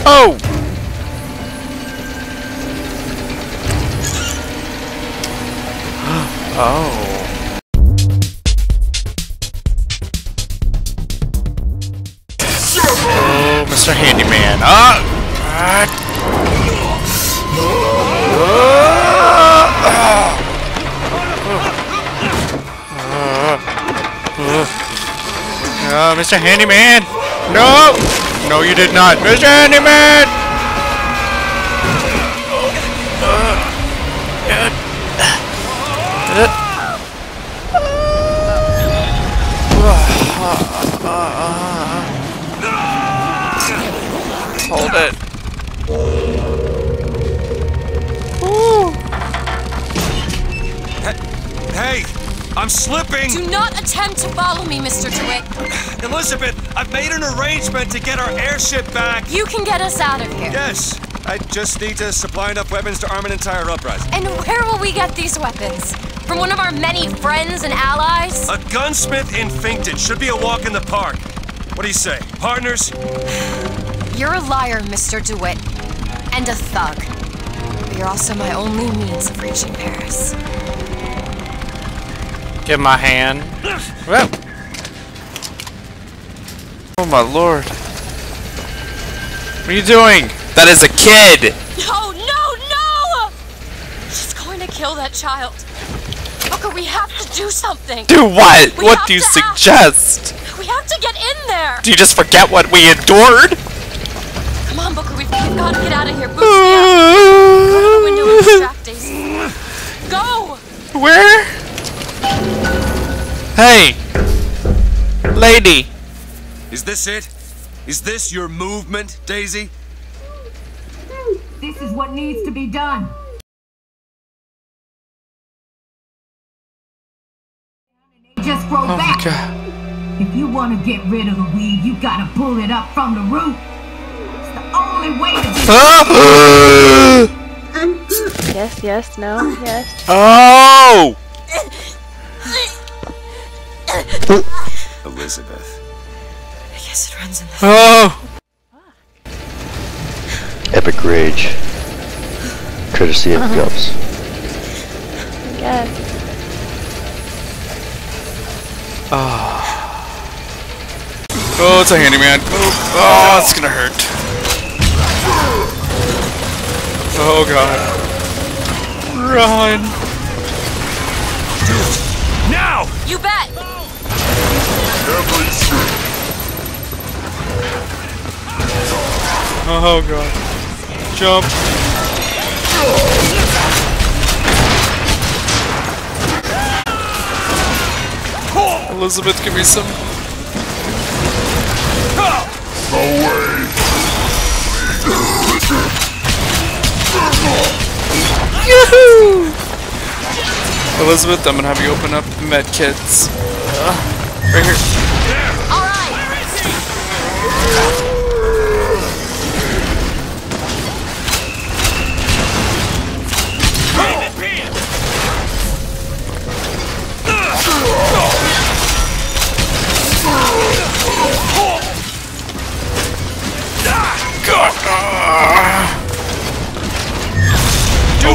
Oh! oh. Oh, Mr. Handyman. Ah! Ah! Uh, Mr. Handyman! No! No, you did not! Mr. Handyman! Hold it. I'm slipping! Do not attempt to follow me, Mr. DeWitt. Elizabeth, I've made an arrangement to get our airship back. You can get us out of here. Yes, I just need to supply enough weapons to arm an entire uprising. And where will we get these weapons? From one of our many friends and allies? A gunsmith in Finkton should be a walk in the park. What do you say, partners? You're a liar, Mr. DeWitt. And a thug. But you're also my only means of reaching Paris. Give my hand. Whoa. Oh my lord. What are you doing? That is a kid! No, no, no! She's going to kill that child. Booker, we have to do something. Do what? We what do you to act. suggest? We have to get in there. Do you just forget what we endured? Come on, Booker, we've, we've got to get out of here. Boost Hey! Lady! Is this it? Is this your movement, Daisy? This is what needs to be done. Just grow Oh back. If you want to get rid of the weed, you gotta pull it up from the root. It's the only way to do! Yes, yes, no, yes. oh! Elizabeth. I guess it runs in the Oh! Epic Rage. Courtesy of uh-huh. Gubs. Yes. Ah. Oh, it's a handyman. Oh, oh, it's gonna hurt. Oh god. Run! Now! You bet! Oh god. Jump. Elizabeth, give me some. Yoo-hoo! Elizabeth, I'm gonna have you open up the med kits. Uh, right here.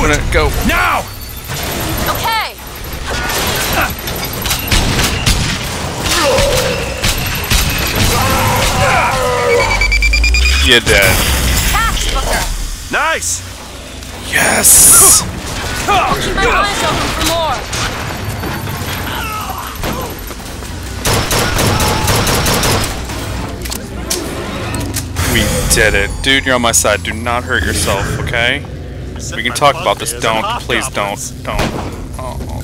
Open it. Go. Now! Okay. You're dead. Catch, Booker. Nice! Yes. Keep my eyes open for more. We did it. Dude, you're on my side. Do not hurt yourself, okay? We can talk about this. Don't. Please don't. Don't. Oh.